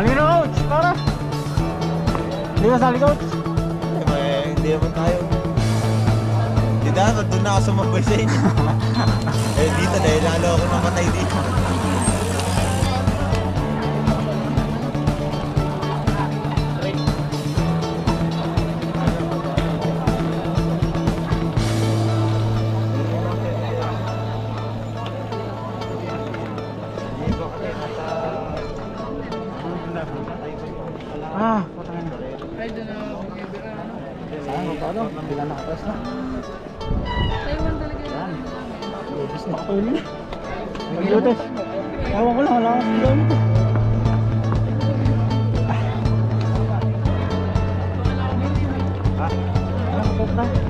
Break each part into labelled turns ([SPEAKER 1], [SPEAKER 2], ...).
[SPEAKER 1] Mali na coach, para. Hindi ka sali coach.
[SPEAKER 2] Eh, hindi naman tayo. Di dapat, doon na ako sumabay sa inyo. eh, dito dahil lalo ako namatay dito.
[SPEAKER 1] Nakapress na.
[SPEAKER 3] Taiwan talaga yun.
[SPEAKER 1] Yan. Lubis na kapuli na. Maglutes. Ewan ko lang, wala akong gamit eh. Ah. Ah, pupunta. Tara.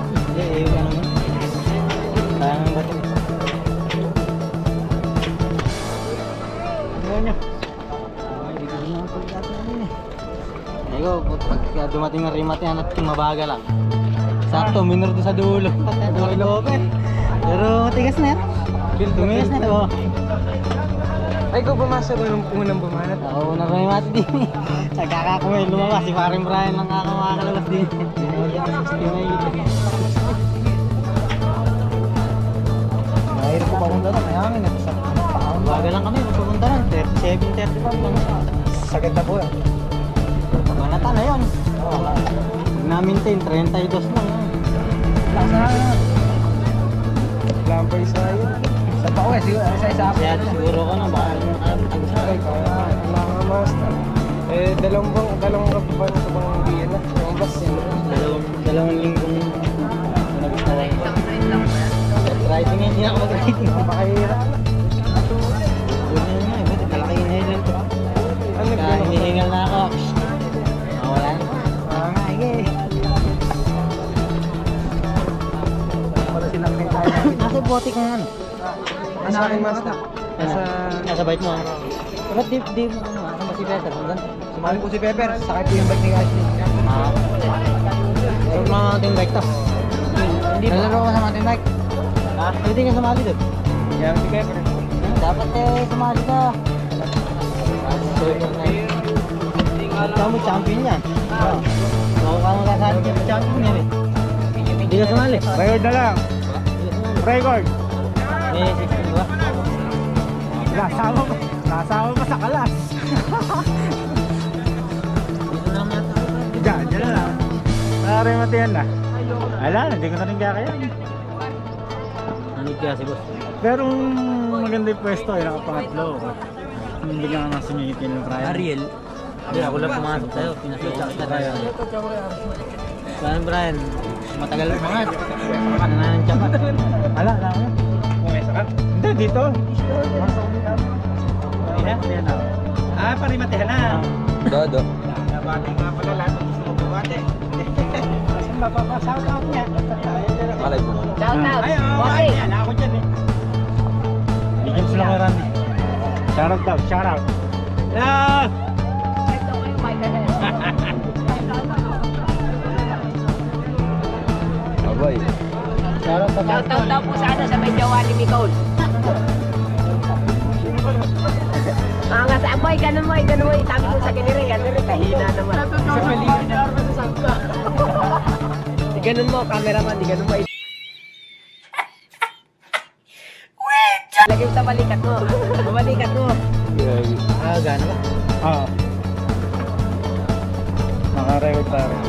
[SPEAKER 1] ba? Ah! Ah!
[SPEAKER 4] Ito. Hindi, eh, ano mo. Sayang ang bato.
[SPEAKER 1] Ano nyo?
[SPEAKER 4] Hindi ko na ang pagkati namin eh. Ego, pag dumating ang rimat yan at mabaga lang. Sakto, minor sa dulo. dulo okay. Pero matigas na yan. Tumigas na oh.
[SPEAKER 5] Ay, ikaw pumasok ko nung unang bumanat.
[SPEAKER 4] Na rin mati din eh. Nagkakakumay lumabas. Si paring Brian lang kakakalabas din.
[SPEAKER 1] Mahirap ko papunta na. May hangin. eh.
[SPEAKER 4] Baga lang kami, magpupunta lang. 37, 35 lang.
[SPEAKER 1] Sakit na po yan.
[SPEAKER 4] Manata na yun. Na-maintain, 32 lang.
[SPEAKER 1] Lasa.
[SPEAKER 5] Lampay sa
[SPEAKER 1] pa ko eh. Siguro isa-isa ako.
[SPEAKER 4] Kaya siguro ko na, baka nakatag sa
[SPEAKER 5] Ay, kaya mga master. Eh, dalawang bang, dalawang kapapan sa bang biyan na. Yung bus yun.
[SPEAKER 4] dalawang, dalawang linggong nagtawa. Riding nga, hindi na ako mag-riding.
[SPEAKER 5] Napakahirap.
[SPEAKER 4] Una nga, eh, buti malaki yung inhaler ko.
[SPEAKER 5] Ano
[SPEAKER 4] hinihingal na ako. Ah, Ka nga. ano?
[SPEAKER 5] Nasa akin, master. Nasa...
[SPEAKER 4] Nasa bite mo. ano? Ba't di, di mo ano, ano ba si? Hanggang?
[SPEAKER 1] Sumali po si Pepper. Sakay po yung bike ni Ashley.
[SPEAKER 4] Ah. Pero mga ating bike to.
[SPEAKER 1] Hindi pa. Nalaro ko sa mountain bike.
[SPEAKER 4] Ha? Pwede ka sumali doon.
[SPEAKER 1] Yan si Pepper.
[SPEAKER 4] Dapat eh, sumali ka. Kamu champion yan. Oo. Ako ka sumali.
[SPEAKER 1] Record na lang. Record.
[SPEAKER 4] May 60 di ba?
[SPEAKER 1] Nasama pa. Nasama pa sa kalas.
[SPEAKER 4] Dito na naman yata.
[SPEAKER 1] Diyan, diyan na lang. Narimatihan na. Ala, hindi ko na rin kakayan.
[SPEAKER 4] Ano kaya si boss?
[SPEAKER 1] Pero maganda yung pwesto, eh, nakapangatlo. Hindi ka nga sumingit yung Brian.
[SPEAKER 4] Ariel. Hindi, ako lang pumasok sa'yo. Pinasok kita tayo. Brian, Brian. Matagal umangat. Nananansya pa.
[SPEAKER 1] Ala, ala ko.
[SPEAKER 5] Pumesa ka?
[SPEAKER 1] Hindi, dito. Ayan na.
[SPEAKER 5] Ah, parimatihan na.
[SPEAKER 2] Dodo.
[SPEAKER 5] Nabati nga pala lahat ng gusto mo bumati.
[SPEAKER 1] Kasi mapapasout out niya.
[SPEAKER 2] Malay ko.
[SPEAKER 3] Shout out.
[SPEAKER 1] Ay, oh,
[SPEAKER 3] Bossy.
[SPEAKER 1] ay, ala ako dyan eh. Bigyan sila kay Randy. Shout out daw, shout out. Ah!
[SPEAKER 3] Ito ko yung mic ahead.
[SPEAKER 2] Abay.
[SPEAKER 1] Shout out sa
[SPEAKER 3] Shout out daw po sana sa may jawa ni Nicole. Mga sa boy, ganun mo, ganun mo. Sabi ko sa kanila, ganun rin, kahina naman. Sa paligid na Di ganun mo, cameraman, di ganun mo. Lagay mo sa balikat mo. Balikat mo.
[SPEAKER 4] Ah, gano'n ba?
[SPEAKER 1] Oo. Naka-record pa rin.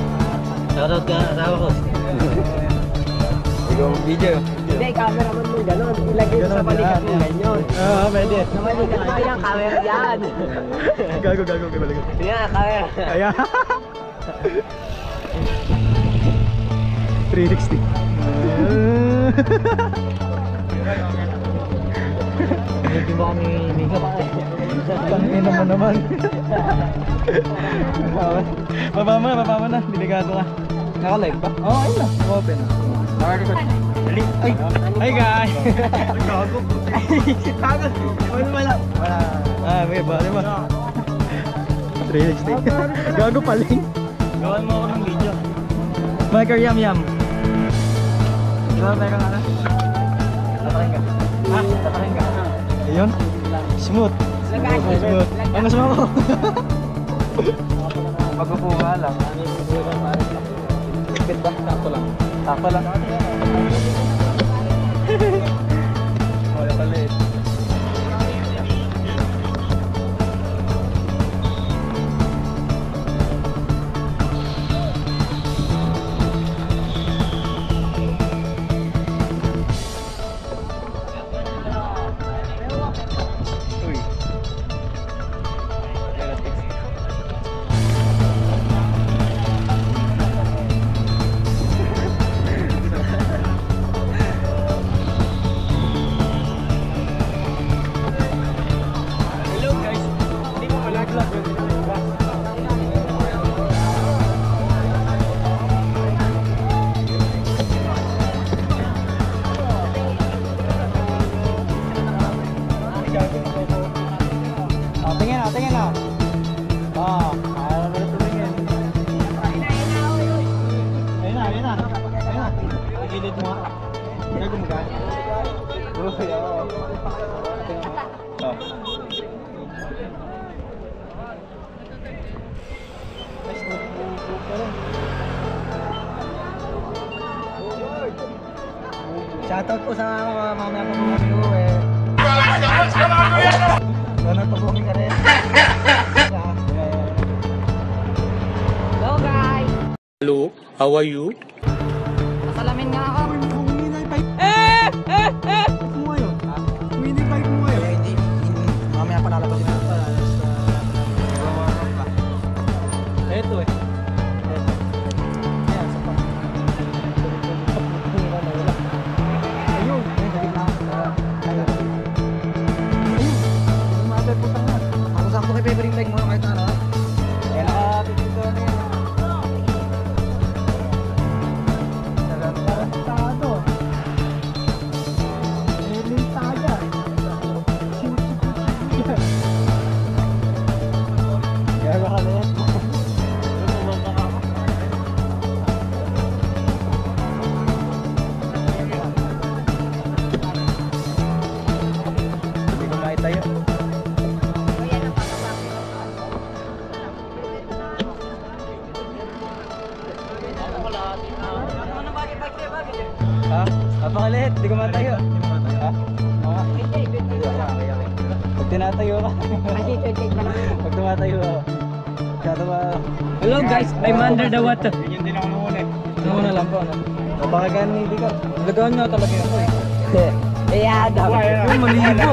[SPEAKER 4] Shoutout ka, asawa ko.
[SPEAKER 2] Ikaw ang video.
[SPEAKER 3] Hindi, cameraman mo, ganun. Ilagay mo sa balikat mo, ganyan.
[SPEAKER 1] Oo, pwede.
[SPEAKER 3] Sa balikat mo, yan, camera yan.
[SPEAKER 1] Gago, gago, gago.
[SPEAKER 3] Yan, camera.
[SPEAKER 1] Ayan. 360.
[SPEAKER 4] Hindi mo kami pa eh.
[SPEAKER 1] Tangin naman naman. baba mo, baba mo na. Delikado ka. Naka-live ba? Oo, oh, ayun na. Open. Dali. Ay, guys. Gago. Gago. Ano wala? Wala. Ah, may ba? 360. Gago paling. Gawan mo ako ng video. Michael Yam Yam. Diba, meron ka na? Tatakin ka. Ha? Ka. Ayun. Smooth. Smooth. Ang gusto mo? Magpupuha lang. Bit ba? Sakto lang. Sakto lang. Wala Ka rin.
[SPEAKER 3] Go guys!
[SPEAKER 5] Hello, how are you?
[SPEAKER 3] Masalamin nga ako.
[SPEAKER 5] Hello guys, I'm under the water.
[SPEAKER 1] Ganyan din ako nung una eh.
[SPEAKER 5] Nauna lang po. Ano?
[SPEAKER 1] Ganun hindi ka.
[SPEAKER 5] Lagawan nga talaga ako
[SPEAKER 3] eh. Adam.
[SPEAKER 5] Uy, malibo.